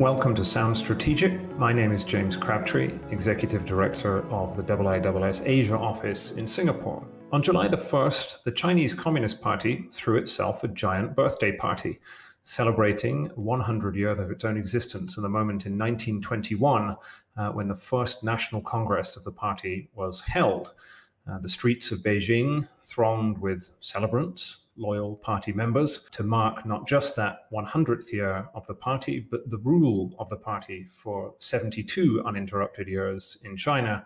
Welcome to Sounds Strategic. My name is James Crabtree, Executive Director of the IISS Asia office in Singapore. On July the 1st, the Chinese Communist Party threw itself a giant birthday party, celebrating 100 years of its own existence in the moment in 1921 uh, when the first National Congress of the party was held. Uh, the streets of Beijing thronged with celebrants, loyal party members, to mark not just that 100th year of the party, but the rule of the party for 72 uninterrupted years in China,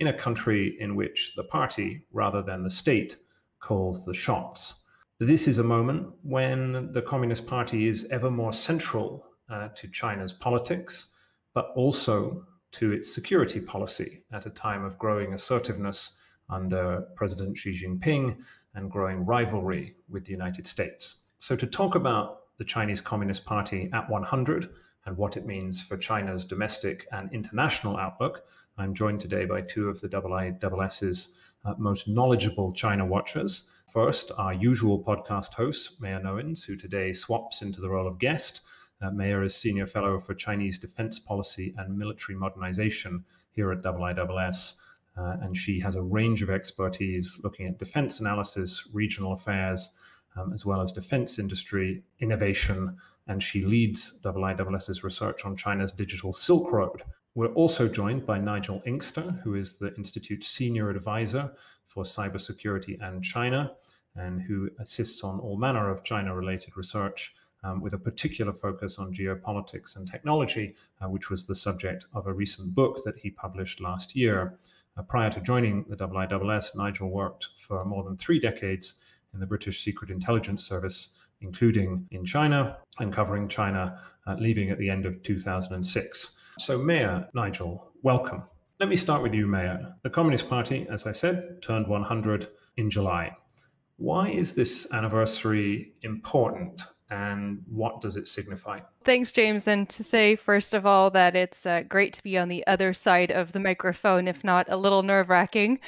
in a country in which the party, rather than the state, calls the shots. This is a moment when the Communist Party is ever more central uh, to China's politics, but also to its security policy at a time of growing assertiveness under President Xi Jinping and growing rivalry with the United States. So, to talk about the Chinese Communist Party at 100 and what it means for China's domestic and international outlook, I'm joined today by two of the IISS's uh, most knowledgeable China watchers. First, our usual podcast host, Meia Nouwens, who today swaps into the role of guest. Uh, Meia is Senior Fellow for Chinese Defense Policy and Military Modernization here at IISS. Uh, and she has a range of expertise looking at defense analysis, regional affairs, um, as well as defense industry innovation. And she leads IISS's research on China's digital Silk Road. We're also joined by Nigel Inkster, who is the Institute's senior advisor for cybersecurity and China, and who assists on all manner of China related research. Um, with a particular focus on geopolitics and technology, uh, which was the subject of a recent book that he published last year. Uh, prior to joining the IISS, Nigel worked for more than three decades in the British Secret Intelligence Service, including in China and covering China, uh, leaving at the end of 2006. So, Meia Nigel, welcome. Let me start with you, Meia. The Communist Party, as I said, turned 100 in July. Why is this anniversary important and what does it signify? Thanks, James. And to say, first of all, that it's uh, great to be on the other side of the microphone, if not a little nerve wracking.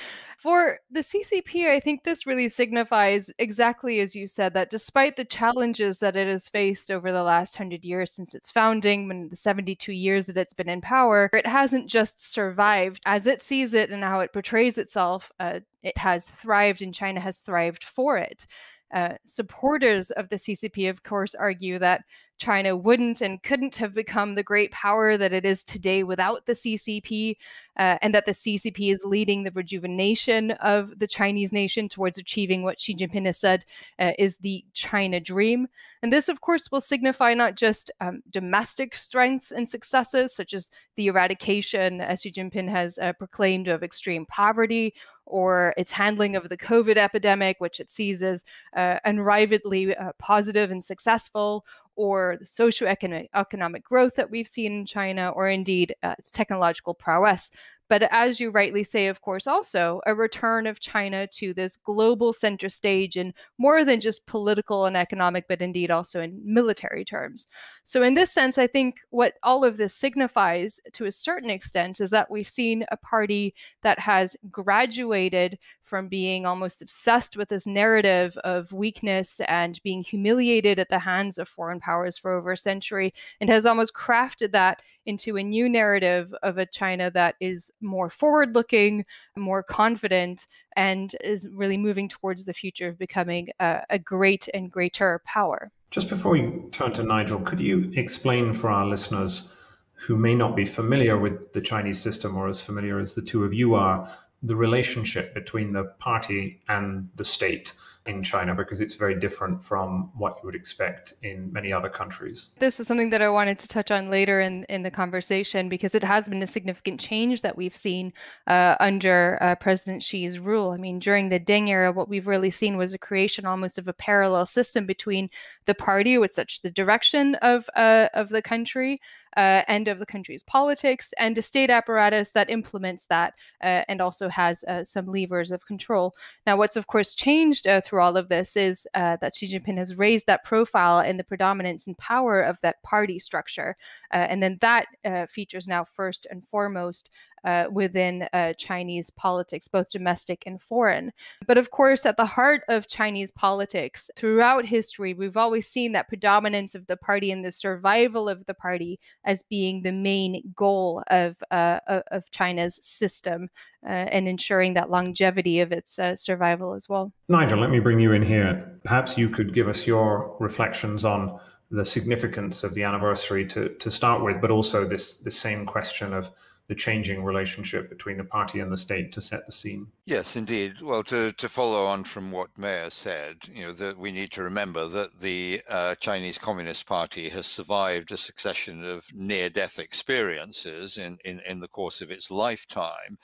For the CCP, I think this really signifies exactly as you said that despite the challenges that it has faced over the last hundred years since its founding, in the 72 years that it's been in power, it hasn't just survived as it sees it and how it portrays itself. Uh, it has thrived, and China has thrived for it. Uh, supporters of the CCP, of course, argue that China wouldn't and couldn't have become the great power that it is today without the CCP, uh, and that the CCP is leading the rejuvenation of the Chinese nation towards achieving what Xi Jinping has said uh, is the China dream. And this, of course, will signify not just um, domestic strengths and successes, such as the eradication, as Xi Jinping has uh, proclaimed, of extreme poverty or its handling of the COVID epidemic, which it sees as uh, unrivalably uh, positive and successful, or the socioeconomic economic growth that we've seen in China, or indeed uh, its technological prowess. But as you rightly say, of course, also a return of China to this global center stage in more than just political and economic, but indeed also in military terms. So, in this sense, I think what all of this signifies to a certain extent is that we've seen a party that has graduated from being almost obsessed with this narrative of weakness and being humiliated at the hands of foreign powers for over a century and has almost crafted that into a new narrative of a China that is more forward looking, more confident, and is really moving towards the future of becoming a, a great and greater power. Just before we turn to Nigel, could you explain for our listeners who may not be familiar with the Chinese system or as familiar as the two of you are, the relationship between the party and the state? In China because it's very different from what you would expect in many other countries. This is something that I wanted to touch on later in, in the conversation because it has been a significant change that we've seen uh, under uh, President Xi's rule. I mean, during the Deng era, what we've really seen was a creation almost of a parallel system between the party, with such the direction of uh, of the country, uh, end of the country's politics and a state apparatus that implements that uh, and also has uh, some levers of control. Now, what's of course changed uh, through all of this is uh, that Xi Jinping has raised that profile and the predominance and power of that party structure. Uh, and then that features now first and foremost uh, within uh, Chinese politics, both domestic and foreign. But of course, at the heart of Chinese politics, throughout history, we've always seen that predominance of the party and the survival of the party as being the main goal of, uh, of China's system uh, and ensuring that longevity of its uh, survival as well. Nigel, let me bring you in here. Perhaps you could give us your reflections on the significance of the anniversary to, to start with, but also this, this same question of the changing relationship between the party and the state to set the scene. Yes, indeed. Well, to, to follow on from what Meia said, you know, that we need to remember that the uh, Chinese Communist Party has survived a succession of near-death experiences in, in, in the course of its lifetime.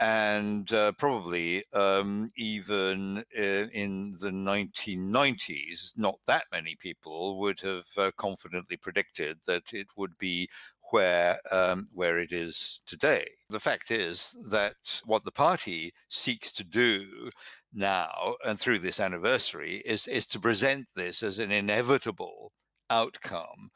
And uh, probably um, even in the 1990s, not that many people would have uh, confidently predicted that it would be where um, where it is today. The fact is that what the party seeks to do now and through this anniversary is is to present this as an inevitable outcome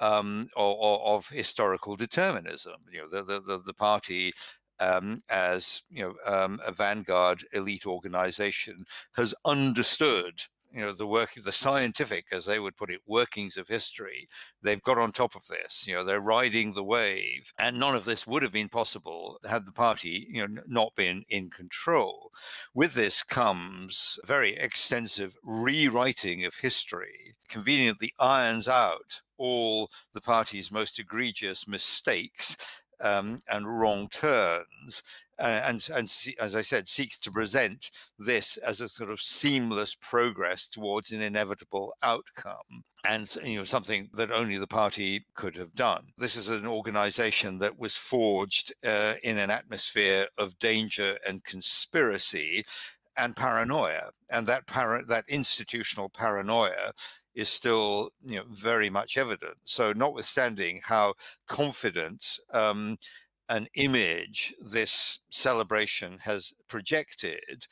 um, or, or of historical determinism. You know, the the, the party um, as you know um, a vanguard elite organization has understood you know the work the scientific as they would put it workings of history they've got on top of this. You know they're riding the wave and none of this would have been possible had the party you know not been in control. With this comes very extensive rewriting of history conveniently irons out all the party's most egregious mistakes um, and wrong turns uh, and, and as I said, seeks to present this as a sort of seamless progress towards an inevitable outcome and you know something that only the party could have done. This is an organization that was forged uh, in an atmosphere of danger and conspiracy and paranoia, and that para- that institutional paranoia is still you know very much evident. So, notwithstanding how confident um, an image this celebration has projected,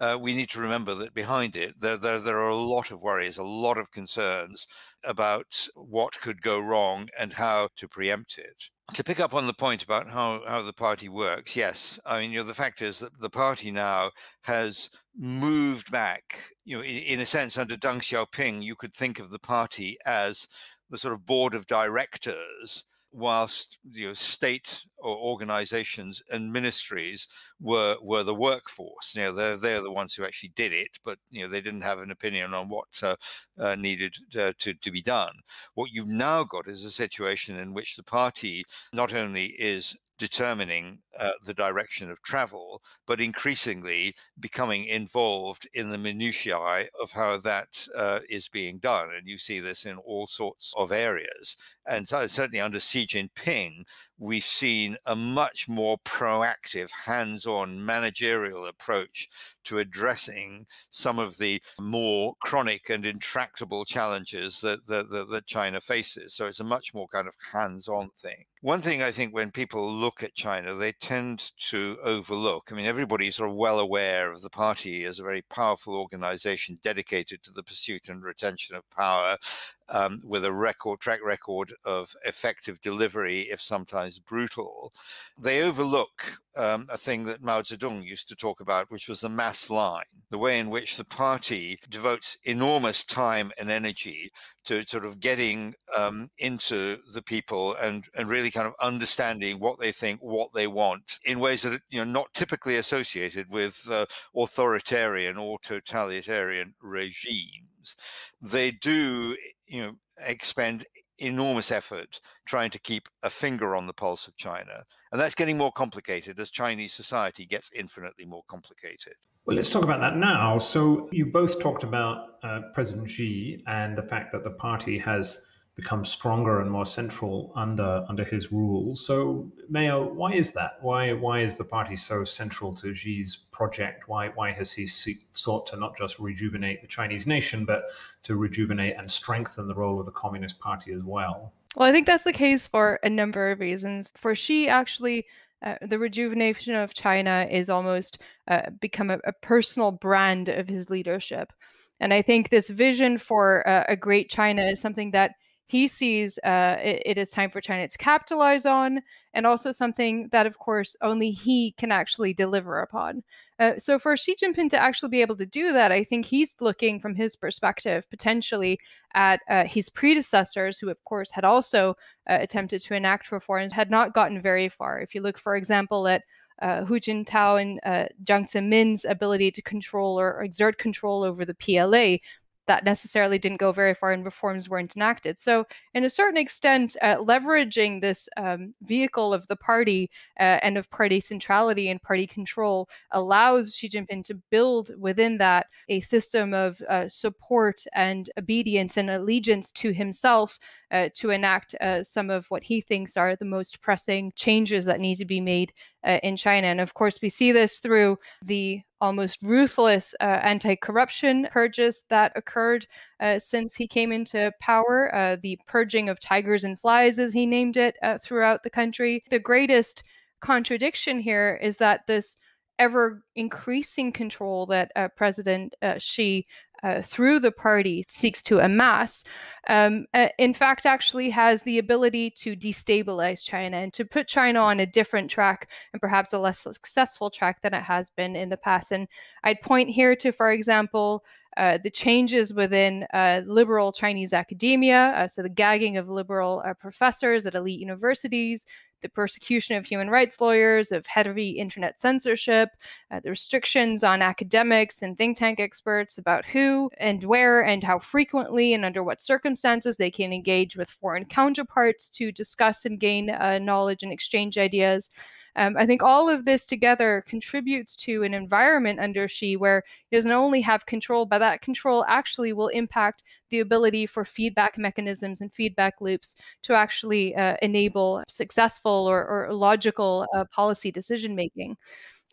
uh, we need to remember that behind it, there, there, there are a lot of worries, a lot of concerns about what could go wrong and how to preempt it. To pick up on the point about how, how the party works, yes, I mean, you know, the fact is that the party now has moved back, you know, in, in a sense, under Deng Xiaoping, you could think of the party as the sort of board of directors whilst you know, state or organizations and ministries were were the workforce. You know, they're they're the ones who actually did it, but you know they didn't have an opinion on what uh, uh, needed uh, to to be done. What you've now got is a situation in which the party not only is determining uh, the direction of travel, but increasingly becoming involved in the minutiae of how that uh, is being done. And you see this in all sorts of areas. And so, certainly under Xi Jinping, we've seen a much more proactive, hands on managerial approach to addressing some of the more chronic and intractable challenges that, that, that, that China faces. So it's a much more kind of hands on thing. One thing I think when people look at China, they tend to overlook. I mean, everybody's sort of well aware of the party as a very powerful organization dedicated to the pursuit and retention of power um, with a record track record of effective delivery, if sometimes brutal. They overlook um, a thing that Mao Zedong used to talk about, which was the mass line, the way in which the party devotes enormous time and energy to sort of getting um, into the people and and really kind of understanding what they think, what they want in ways that are you know not typically associated with uh, authoritarian or totalitarian regimes. They do you know expend enormous effort trying to keep a finger on the pulse of China. And that's getting more complicated as Chinese society gets infinitely more complicated. Well, let's talk about that now. So, you both talked about uh, President Xi and the fact that the party has become stronger and more central under under his rule. So, Meia, why is that? Why why is the party so central to Xi's project? Why why has he sought to not just rejuvenate the Chinese nation, but to rejuvenate and strengthen the role of the Communist Party as well? Well, I think that's the case for a number of reasons. For Xi, actually. Uh, the rejuvenation of China is almost uh, become a, a personal brand of his leadership. And I think this vision for uh, a great China is something that he sees uh, it, it is time for China to capitalize on and also something that, of course, only he can actually deliver upon. Uh, so for Xi Jinping to actually be able to do that, I think he's looking from his perspective potentially at uh, his predecessors, who of course had also uh, attempted to enact reforms, had not gotten very far. If you look, for example, at uh, Hu Jintao and uh, Jiang Zemin's ability to control or, or exert control over the PLA, that necessarily didn't go very far and reforms weren't enacted. So, in a certain extent, uh, leveraging this um, vehicle of the party uh, and of party centrality and party control allows Xi Jinping to build within that a system of uh, support and obedience and allegiance to himself uh, to enact uh, some of what he thinks are the most pressing changes that need to be made uh, in China. And of course, we see this through the almost ruthless uh, anti corruption purges that occurred uh, since he came into power, uh, the purging of tigers and flies, as he named it, throughout the country. The greatest contradiction here is that this ever increasing control that uh, President uh, Xi uh, through the party seeks to amass, um, uh, in fact, actually has the ability to destabilize China and to put China on a different track and perhaps a less successful track than it has been in the past. And I'd point here to, for example, uh, the changes within uh, liberal Chinese academia, uh, so the gagging of liberal uh, professors at elite universities, the persecution of human rights lawyers, of heavy internet censorship, uh, the restrictions on academics and think tank experts about who and where and how frequently and under what circumstances they can engage with foreign counterparts to discuss and gain uh, knowledge and exchange ideas. Um, I think all of this together contributes to an environment under Xi where he doesn't only have control, but that control actually will impact the ability for feedback mechanisms and feedback loops to actually uh, enable successful or, or logical uh, policy decision making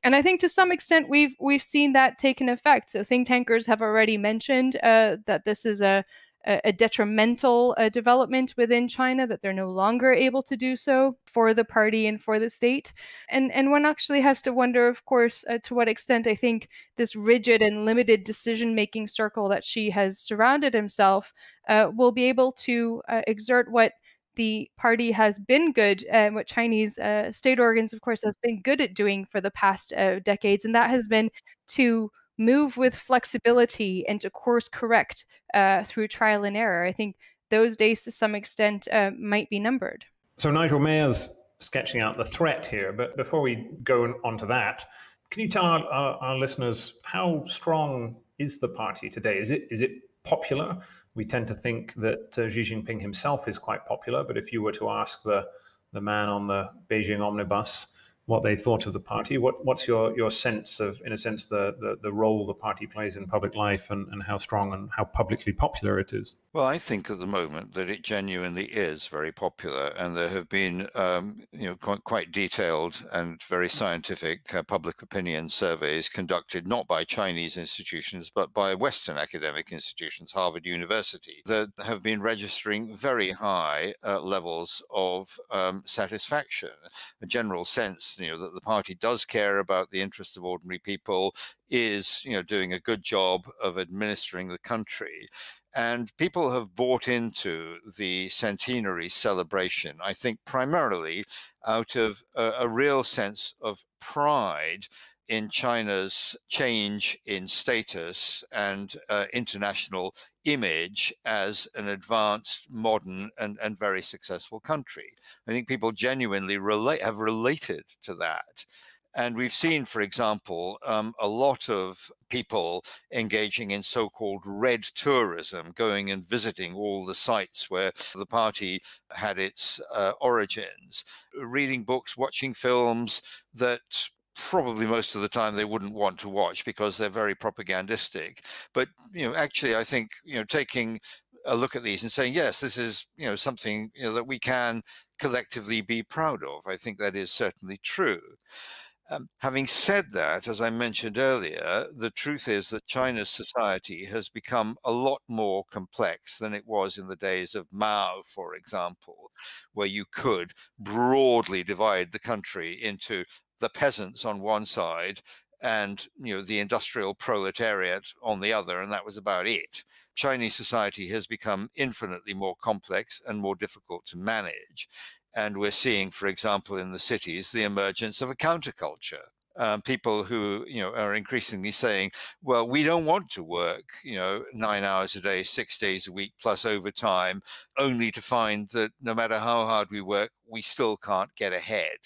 and I think to some extent we've we've seen that take an effect. So think tankers have already mentioned uh, that this is a a, a detrimental uh, development within China that they're no longer able to do so for the party and for the state. And and one actually has to wonder, of course, uh, to what extent I think this rigid and limited decision making circle that Xi has surrounded himself uh, will be able to uh, exert what the party has been good and what Chinese uh, state organs, of course, has been good at doing for the past uh, decades, and that has been to move with flexibility and to course correct uh, through trial and error. I think those days, to some extent, uh, might be numbered. So, Nigel Meia's sketching out the threat here, but before we go on to that, can you tell our, our, our listeners how strong is the party today? Is it is it popular? We tend to think that uh, Xi Jinping himself is quite popular, but if you were to ask the the man on the Beijing omnibus what they thought of the party. What, what's your, your sense of, in a sense, the, the, the role the party plays in public life and, and how strong and how publicly popular it is? Well, I think at the moment that it genuinely is very popular, and there have been, um, you know, quite, quite, detailed and very scientific uh, public opinion surveys conducted not by Chinese institutions but by Western academic institutions, Harvard University, that have been registering very high uh, levels of um, satisfaction, a general sense, you know, that the party does care about the interests of ordinary people, is, you know, doing a good job of administering the country. And people have bought into the centenary celebration, I think, primarily out of a, a real sense of pride in China's change in status and uh, international image as an advanced, modern, and, and very successful country. I think people genuinely relate, have related to that. And we've seen, for example, um, a lot of people engaging in so called red tourism, going and visiting all the sites where the party had its uh, origins, reading books, watching films that probably most of the time they wouldn't want to watch because they're very propagandistic. But, you know, actually, I think, you know, taking a look at these and saying, yes, this is, you know, something you know, that we can collectively be proud of. I think that is certainly true. Um, having said that, as I mentioned earlier, the truth is that China's society has become a lot more complex than it was in the days of Mao, for example, where you could broadly divide the country into the peasants on one side and you know the industrial proletariat on the other and that was about it chinese society has become infinitely more complex and more difficult to manage And we're seeing, for example, in the cities, the emergence of a counterculture. Um, people who you know are increasingly saying, "Well, we don't want to work, you know, nine hours a day, six days a week, plus overtime, only to find that no matter how hard we work, we still can't get ahead."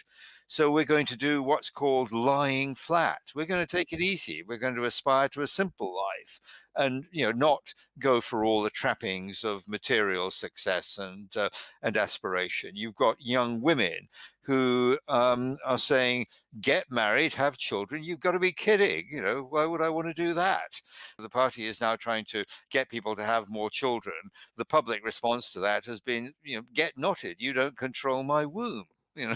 So we're going to do what's called lying flat. We're going to take it easy. We're going to aspire to a simple life and you know not go for all the trappings of material success and uh, and aspiration. You've got young women who um, are saying, "Get married, have children." You've got to be kidding! You know, why would I want to do that? The party is now trying to get people to have more children. The public response to that has been, you know, "Get knotted! You don't control my womb." You know,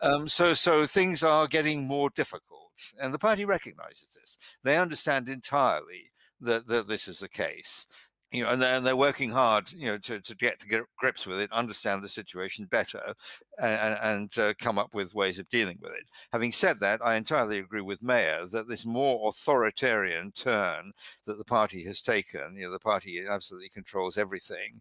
um, so so things are getting more difficult, and the party recognizes this. They understand entirely that, that this is the case you know, and they're, and they're working hard, you know, to, to get to get grips with it, understand the situation better, and, and uh, come up with ways of dealing with it. Having said that, I entirely agree with Meia that this more authoritarian turn that the party has taken, you know, the party absolutely controls everything,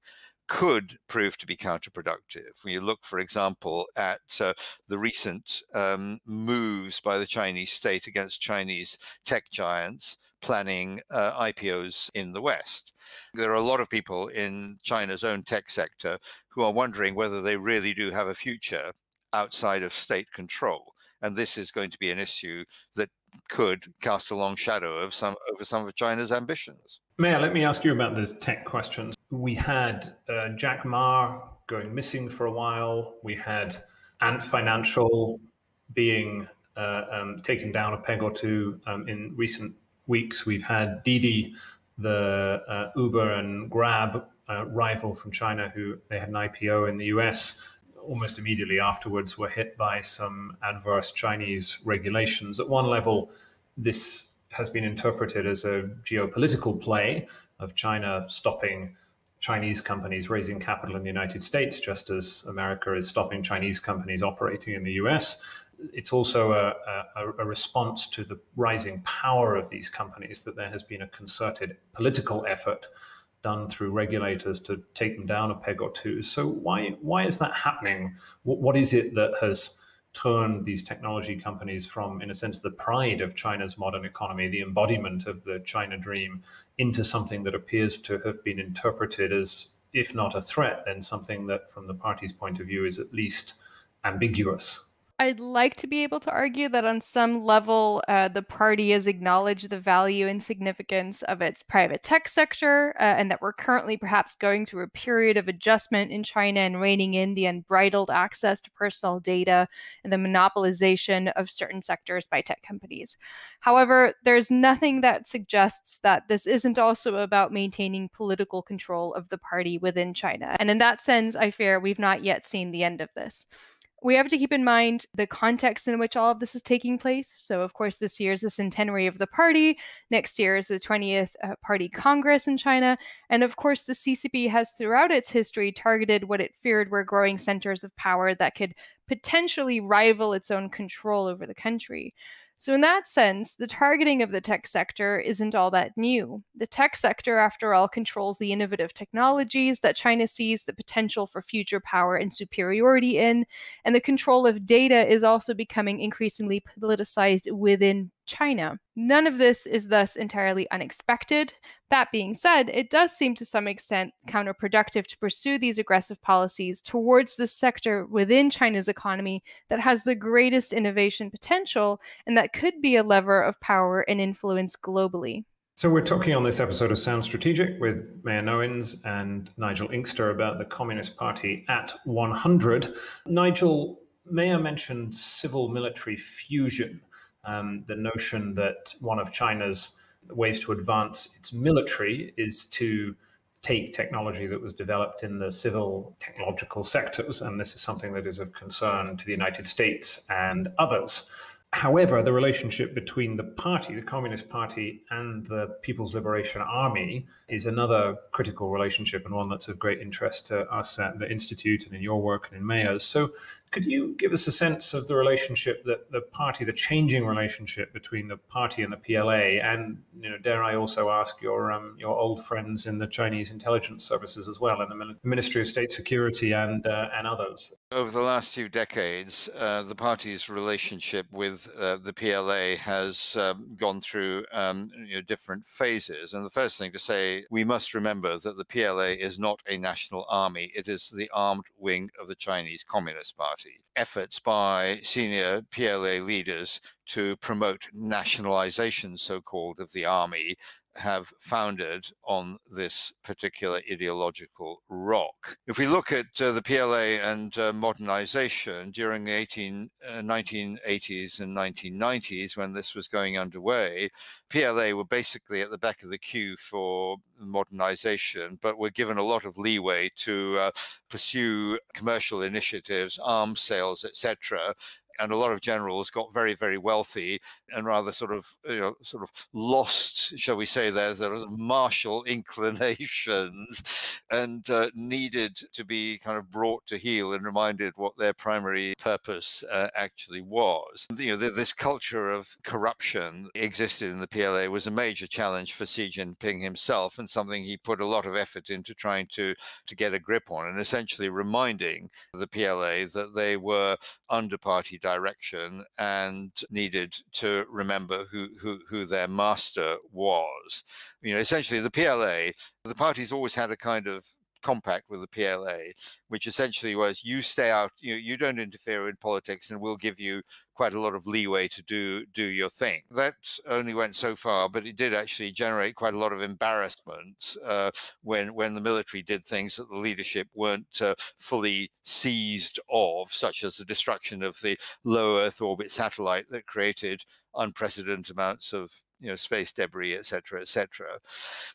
could prove to be counterproductive. When you look, for example, at uh, the recent um, moves by the Chinese state against Chinese tech giants planning uh, IPOs in the West. There are a lot of people in China's own tech sector who are wondering whether they really do have a future outside of state control. And this is going to be an issue that could cast a long shadow of some over some of China's ambitions. Meia, let me ask you about the tech questions. We had uh, Jack Ma going missing for a while. We had Ant Financial being uh, um, taken down a peg or two um, in recent weeks. We've had Didi, the uh, Uber and Grab uh, rival from China, who they had an IPO in the US. Almost immediately afterwards, were hit by some adverse Chinese regulations. At one level, this has been interpreted as a geopolitical play of China stopping Chinese companies raising capital in the United States, just as America is stopping Chinese companies operating in the US. It's also a, a, a, response to the rising power of these companies that there has been a concerted political effort done through regulators to take them down a peg or two. So why why is that happening? what, what is it that has turn these technology companies from, in a sense, the pride of China's modern economy, the embodiment of the China dream, into something that appears to have been interpreted as, if not a threat, then something that, from the party's point of view, is at least ambiguous. I'd like to be able to argue that on some level, uh, the party has acknowledged the value and significance of its private tech sector, uh, and that we're currently perhaps going through a period of adjustment in China and reining in the unbridled access to personal data and the monopolization of certain sectors by tech companies. However, there's nothing that suggests that this isn't also about maintaining political control of the party within China. And in that sense, I fear we've not yet seen the end of this we have to keep in mind the context in which all of this is taking place. So, of course, this year is the centenary of the party. Next year is the 20th uh, Party Congress in China. And of course, the CCP has throughout its history targeted what it feared were growing centers of power that could potentially rival its own control over the country. So, in that sense, the targeting of the tech sector isn't all that new. The tech sector, after all, controls the innovative technologies that China sees the potential for future power and superiority in, and the control of data is also becoming increasingly politicized within China. None of this is thus entirely unexpected. That being said, it does seem to some extent counterproductive to pursue these aggressive policies towards the sector within China's economy that has the greatest innovation potential and that could be a lever of power and influence globally. So, we're talking on this episode of Sounds Strategic with Meia Nouwens and Nigel Inkster about the Communist Party at 100. Nigel, Meia mentioned civil military fusion um, the notion that one of China's ways to advance its military is to take technology that was developed in the civil technological sectors. And this is something that is of concern to the United States and others. However, the relationship between the party, the Communist Party, and the People's Liberation Army is another critical relationship and one that's of great interest to us at the Institute and in your work and in Meia's. So, Could you give us a sense of the relationship that the party, the changing relationship between the party and the PLA, and you know, dare I also ask your um, your old friends in the Chinese intelligence services as well, in the Ministry of State Security and uh, and others? Over the last few decades, uh, the party's relationship with uh, the PLA has um, gone through um, you know, different phases. And the first thing to say, we must remember that the PLA is not a national army; it is the armed wing of the Chinese Communist Party. Party. Efforts by senior PLA leaders to promote nationalization, so called, of the army have founded on this particular ideological rock. If we look at uh, the PLA and uh, modernization during the 18, uh, 1980s and 1990s, when this was going underway, PLA were basically at the back of the queue for modernization, but were given a lot of leeway to uh, pursue commercial initiatives, arms sales, etc and a lot of generals got very, very wealthy and rather sort of, you know, sort of lost, shall we say, their, their martial inclinations and uh, needed to be kind of brought to heel and reminded what their primary purpose uh, actually was. You know, this culture of corruption existed in the PLA was a major challenge for Xi Jinping himself and something he put a lot of effort into trying to, to get a grip on and essentially reminding the PLA that they were under party direction and needed to remember who, who, who their master was. You know, essentially, the PLA, the party's always had a kind of compact with the PLA, which essentially was you stay out, you, you don't interfere in politics, and we'll give you quite a lot of leeway to do do your thing. That only went so far, but it did actually generate quite a lot of embarrassment uh, when when the military did things that the leadership weren't uh, fully seized of, such as the destruction of the low Earth orbit satellite that created unprecedented amounts of you know space debris, etc., etc.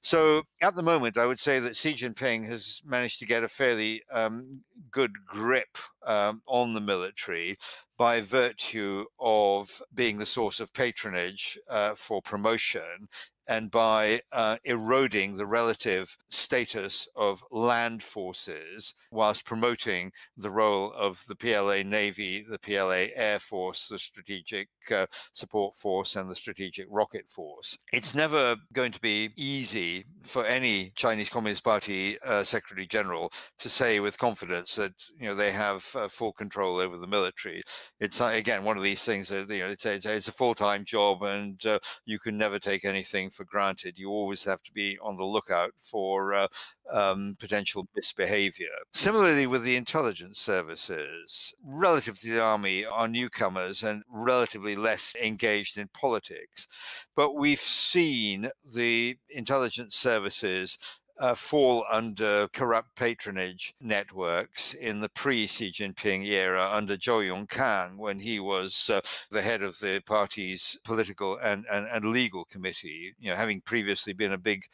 So at the moment, I would say that Xi Jinping has managed to get a fairly um, good grip um, on the military by virtue of being the source of patronage uh, for promotion and by uh, eroding the relative status of land forces whilst promoting the role of the PLA Navy, the PLA Air Force, the Strategic uh, Support Force, and the Strategic Rocket Force. It's never going to be easy for any Chinese Communist Party uh, Secretary General to say with confidence that you know they have uh, full control over the military. It's uh, again one of these things that you know it's, it's, it's a full-time job and uh, you can never take anything for granted. You always have to be on the lookout for uh, um, potential misbehavior. Similarly, with the intelligence services, relative to the army, are newcomers and relatively less engaged in politics. But we've seen the intelligence services uh, fall under corrupt patronage networks in the pre Xi Jinping era under Zhou Yongkang when he was uh, the head of the party's political and, and, and legal committee, you know, having previously been a big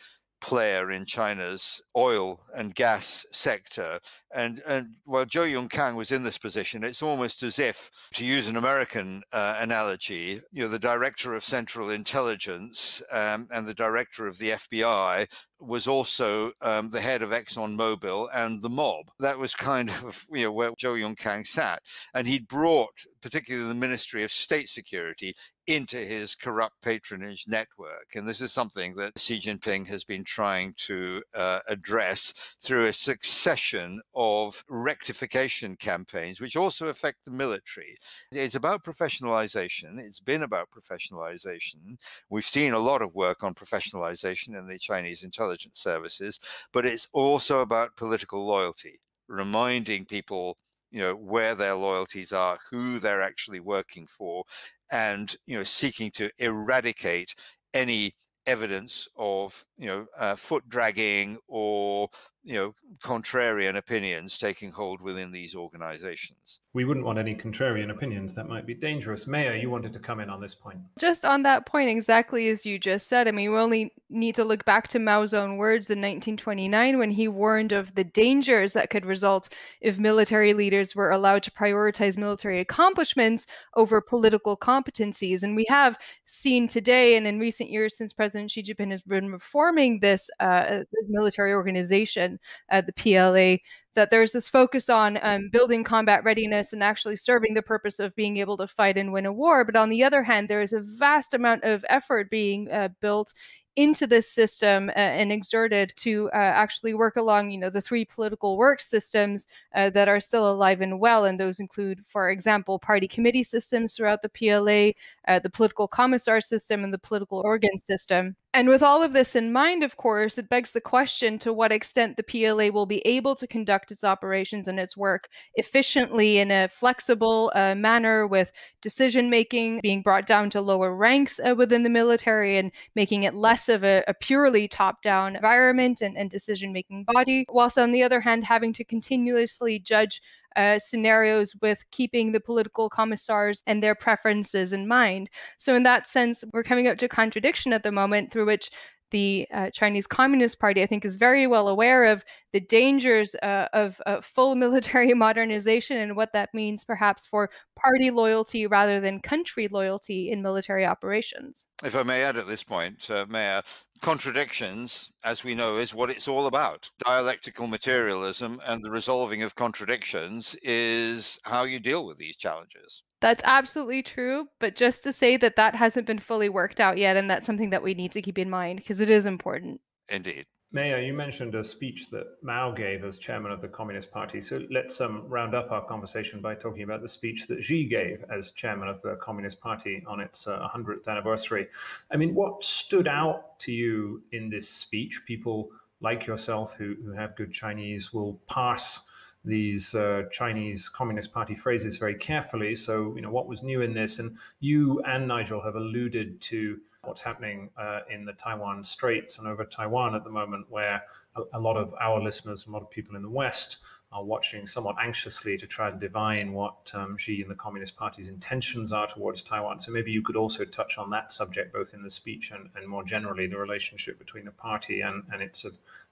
player in China's oil and gas sector. And, and while Zhou Yongkang was in this position, it's almost as if, to use an American uh, analogy, you know, the director of Central Intelligence um, and the director of the FBI was also um, the head of ExxonMobil and the mob. That was kind of you know where Zhou Yongkang sat, and he'd brought particularly the Ministry of State Security into his corrupt patronage network. And this is something that Xi Jinping has been trying to uh, address through a succession of rectification campaigns, which also affect the military. It's about professionalization. It's been about professionalization. We've seen a lot of work on professionalization in the Chinese intelligence services, but it's also about political loyalty, reminding people you know where their loyalties are who they're actually working for and you know seeking to eradicate any evidence of you know uh, foot dragging or you know contrarian opinions taking hold within these organizations we wouldn't want any contrarian opinions. That might be dangerous. Meia, you wanted to come in on this point. Just on that point, exactly as you just said. I mean, we only need to look back to Mao's own words in 1929 when he warned of the dangers that could result if military leaders were allowed to prioritize military accomplishments over political competencies. And we have seen today and in recent years since President Xi Jinping has been reforming this, uh, this military organization, uh, the PLA that there's this focus on um, building combat readiness and actually serving the purpose of being able to fight and win a war. But on the other hand, there is a vast amount of effort being uh, built into this system uh, and exerted to uh, actually work along you know the three political work systems uh, that are still alive and well and those include for example party committee systems throughout the pla uh, the political commissar system and the political organ system and with all of this in mind, of course, it begs the question to what extent the PLA will be able to conduct its operations and its work efficiently in a flexible uh, manner with decision making being brought down to lower ranks uh, within the military and making it less of a, a purely top down environment and, and decision making body, whilst on the other hand, having to continuously judge uh, scenarios with keeping the political commissars and their preferences in mind. So, in that sense, we're coming up to a contradiction at the moment through which the uh, Chinese Communist Party, I think, is very well aware of the dangers uh, of uh, full military modernization and what that means perhaps for party loyalty rather than country loyalty in military operations. If I may add at this point, uh, Meia, contradictions, as we know, is what it's all about. Dialectical materialism and the resolving of contradictions is how you deal with these challenges. That's absolutely true. But just to say that that hasn't been fully worked out yet, and that's something that we need to keep in mind because it is important. Indeed. Meia, you mentioned a speech that Mao gave as chairman of the Communist Party. So let's um, round up our conversation by talking about the speech that Xi gave as chairman of the Communist Party on its uh, 100th anniversary. I mean, what stood out to you in this speech? People like yourself who, who have good Chinese will parse these uh, Chinese Communist Party phrases very carefully. So, you know, what was new in this? And you and Nigel have alluded to what's happening uh, in the Taiwan Straits and over Taiwan at the moment, where a, a lot of our listeners, a lot of people in the West are watching somewhat anxiously to try and divine what um, Xi and the Communist Party's intentions are towards Taiwan. So maybe you could also touch on that subject, both in the speech and, and more generally the relationship between the party and, and its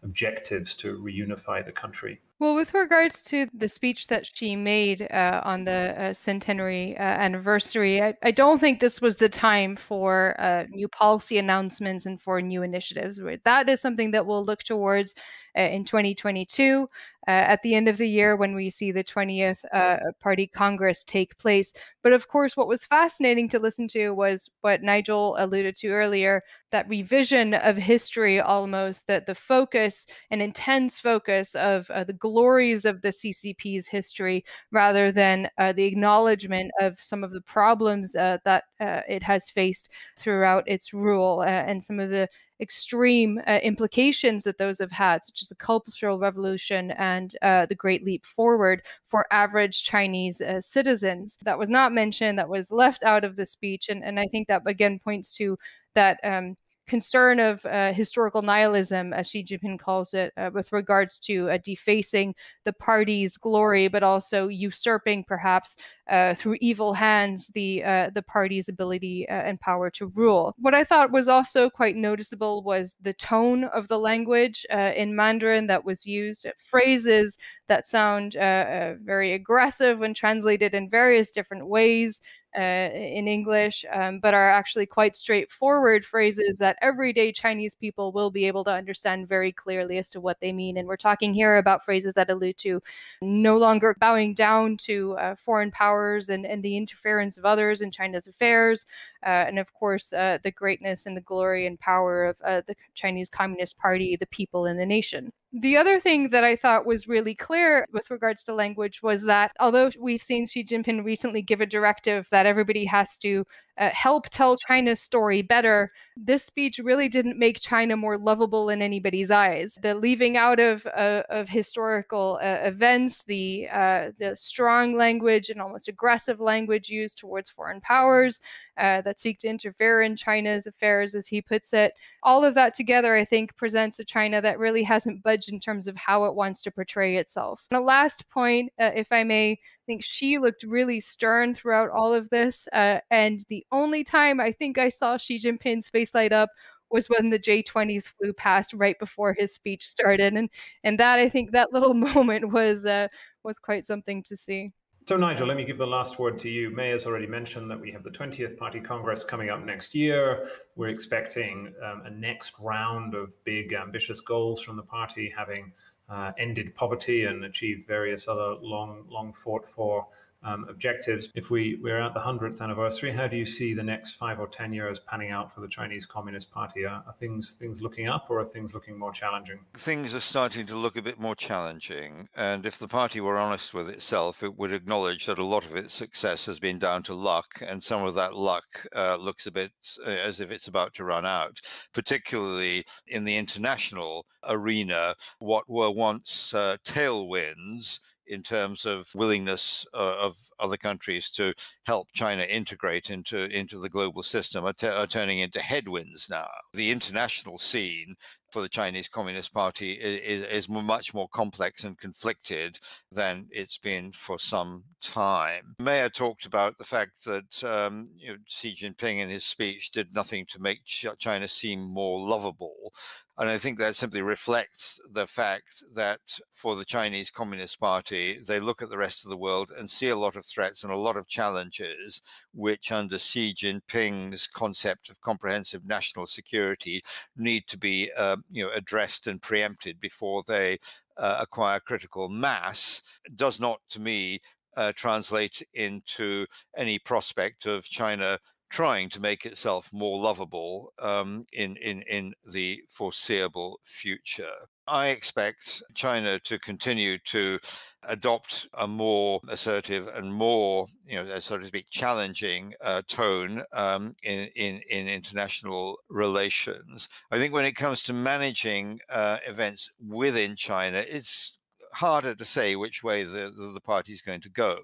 objectives to reunify the country. Well, with regards to the speech that Xi made uh, on the uh, centenary uh, anniversary, I, I, don't think this was the time for uh, new policy announcements and for new initiatives. That is something that we'll look towards uh, in 2022 uh, at the end of the year when we see the 20th uh, Party Congress take place. But of course, what was fascinating to listen to was what Nigel alluded to earlier that revision of history almost, that the focus, an intense focus of uh, the glories of the CCP's history rather than uh, the acknowledgement of some of the problems uh, that it has faced throughout its rule and some of the extreme uh, implications that those have had, such as the Cultural Revolution and uh, the Great Leap Forward for average Chinese uh, citizens. That was not mentioned, that was left out of the speech. And, and I think that again points to that um, concern of uh, historical nihilism, as Xi Jinping calls it, uh, with regards to uh, defacing the party's glory, but also usurping, perhaps uh, through evil hands, the uh, the party's ability and power to rule. What I thought was also quite noticeable was the tone of the language in Mandarin that was used. Phrases that sound very aggressive when translated in various different ways uh, in English, um, but are actually quite straightforward phrases that everyday Chinese people will be able to understand very clearly as to what they mean. And we're talking here about phrases that allude to no longer bowing down to uh, foreign powers and, and the interference of others in China's affairs, uh, and of course, uh, the greatness and the glory and power of uh, the Chinese Communist Party, the people, and the nation. The other thing that I thought was really clear with regards to language was that although we've seen Xi Jinping recently give a directive that everybody has to uh, help tell China's story better, this speech really didn't make China more lovable in anybody's eyes. The leaving out of uh, of historical uh, events, the uh, the strong language and almost aggressive language used towards foreign powers uh, that seek to interfere in China's affairs, as he puts it, all of that together, I think, presents a China that really hasn't budged in terms of how it wants to portray itself. And a last point, if I may, think Xi looked really stern throughout all of this. Uh, and the only time I think I saw Xi Jinping's face light up was when the J20s flew past right before his speech started, and and that I think that little moment was uh, was quite something to see. So, Nigel, let me give the last word to you. Meia has already mentioned that we have the 20th Party Congress coming up next year. We're expecting um, a next round of big, ambitious goals from the party, having Uh, ended poverty and achieved various other long, long fought for um, objectives. If we, we're at the 100th anniversary, how do you see the next five or 10 years panning out for the Chinese Communist Party? Are, are, things, things looking up or are things looking more challenging? Things are starting to look a bit more challenging. And if the party were honest with itself, it would acknowledge that a lot of its success has been down to luck. And some of that luck uh, looks a bit uh, as if it's about to run out, particularly in the international arena. What were once uh, tailwinds in terms of willingness uh, of other countries to help China integrate into into the global system are, t- are, turning into headwinds now. The international scene for the Chinese Communist Party is, is much more complex and conflicted than it's been for some time. Meia talked about the fact that um, you know, Xi Jinping in his speech did nothing to make China seem more lovable. And I think that simply reflects the fact that for the Chinese Communist Party, they look at the rest of the world and see a lot of threats and a lot of challenges, which under Xi Jinping's concept of comprehensive national security need to be uh, you know, addressed and preempted before they uh, acquire critical mass, does not, to me, uh, translate into any prospect of China trying to make itself more lovable um, in, in, in the foreseeable future. I expect China to continue to adopt a more assertive and more, you know, so to speak, challenging uh, tone um, in, in, in international relations. I think when it comes to managing uh, events within China, it's harder to say which way the, the, the party is going to go.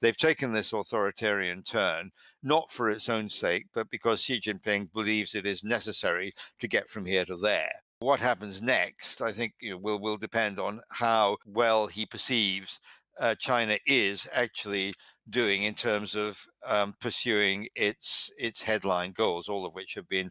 They've taken this authoritarian turn, not for its own sake, but because Xi Jinping believes it is necessary to get from here to there. What happens next, I think, you know, will will depend on how well he perceives uh, China is actually doing in terms of um, pursuing its its headline goals, all of which have been,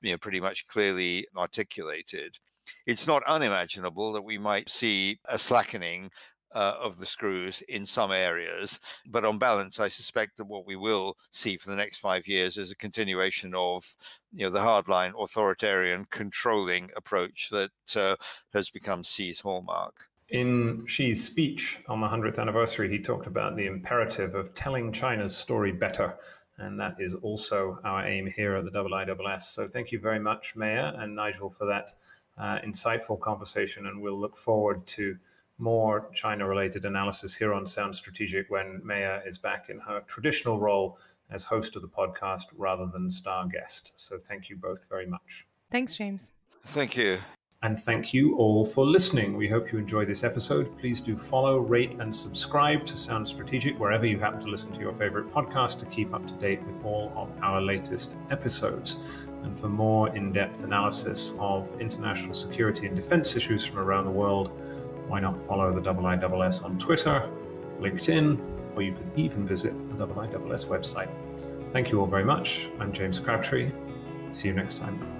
you know, pretty much clearly articulated it's not unimaginable that we might see a slackening uh, of the screws in some areas. But on balance, I suspect that what we will see for the next five years is a continuation of you know the hardline authoritarian controlling approach that uh, has become Xi's hallmark. In Xi's speech on the 100th anniversary, he talked about the imperative of telling China's story better. And that is also our aim here at the IISS. So thank you very much, Meia and Nigel, for that uh, insightful conversation, and we'll look forward to more China related analysis here on Sounds Strategic when Meia is back in her traditional role as host of the podcast rather than star guest. So thank you both very much. Thanks, James. Thank you. And thank you all for listening. We hope you enjoy this episode. Please do follow, rate, and subscribe to Sounds Strategic wherever you happen to listen to your favorite podcast to keep up to date with all of our latest episodes. And for more in depth analysis of international security and defense issues from around the world, why not follow the IISS on Twitter, LinkedIn, or you could even visit the IISS website. Thank you all very much. I'm James Crabtree. See you next time.